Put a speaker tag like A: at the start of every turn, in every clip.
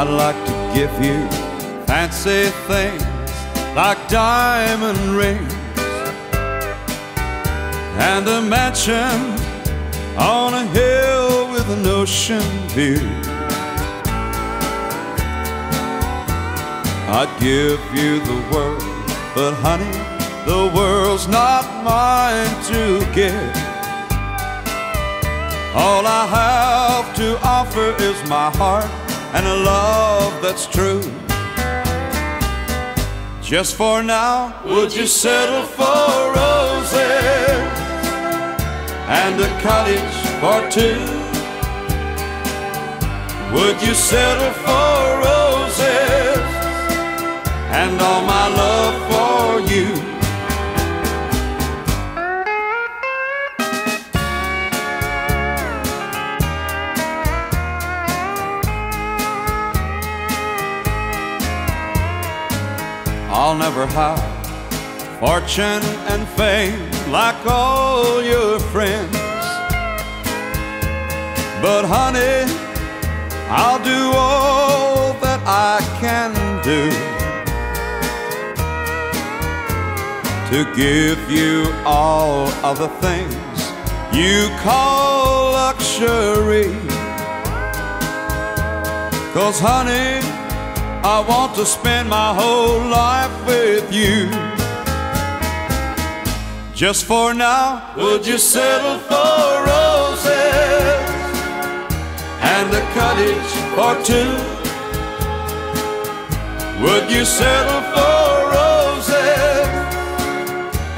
A: like to give you fancy things like diamond rings and a mansion on a hill with an ocean view. I'd give you the world, but honey, the world's not mine to give. All I have to offer is my heart and a love that's true. Just for now, would you settle for roses and a cottage for two? Would you settle for roses and all my I'll never have fortune and fame like all your friends. But honey, I'll do all that I can do to give you all of the things you call luxury. Cause honey, I want to spend my whole life with you. Just for now, would you settle for roses and a cottage for two? Would you settle for roses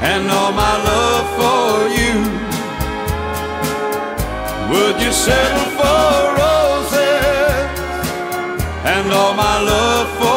A: and all my love for you? Would you settle for roses? and all my love for.